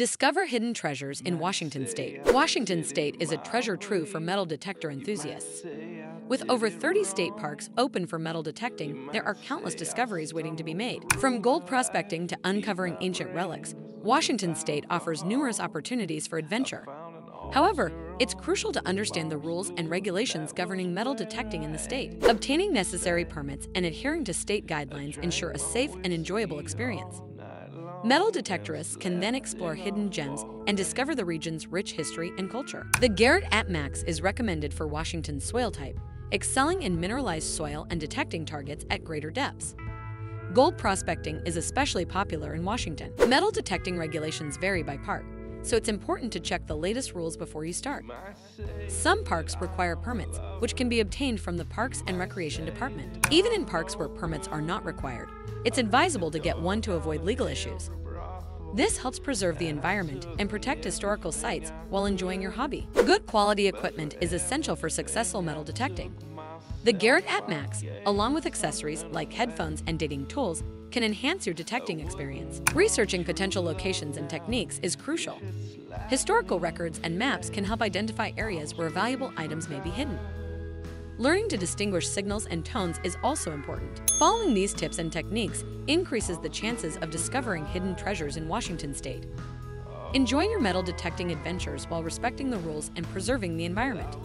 Discover hidden treasures in Washington State. Washington State is a treasure trove for metal detector enthusiasts. With over 30 state parks open for metal detecting, there are countless discoveries waiting to be made. From gold prospecting to uncovering ancient relics, Washington State offers numerous opportunities for adventure. However, it's crucial to understand the rules and regulations governing metal detecting in the state. Obtaining necessary permits and adhering to state guidelines ensure a safe and enjoyable experience. Metal detectorists can then explore hidden gems and discover the region's rich history and culture. The Garrett ATMAX is recommended for Washington's soil type, excelling in mineralized soil and detecting targets at greater depths. Gold prospecting is especially popular in Washington. Metal detecting regulations vary by park, so it's important to check the latest rules before you start. Some parks require permits, which can be obtained from the Parks and Recreation Department. Even in parks where permits are not required, it's advisable to get one to avoid legal issues. This helps preserve the environment and protect historical sites while enjoying your hobby. Good quality equipment is essential for successful metal detecting. The Garrett ATMAX, along with accessories like headphones and dating tools, can enhance your detecting experience. Researching potential locations and techniques is crucial. Historical records and maps can help identify areas where valuable items may be hidden. Learning to distinguish signals and tones is also important. Following these tips and techniques increases the chances of discovering hidden treasures in Washington state. Enjoy your metal detecting adventures while respecting the rules and preserving the environment.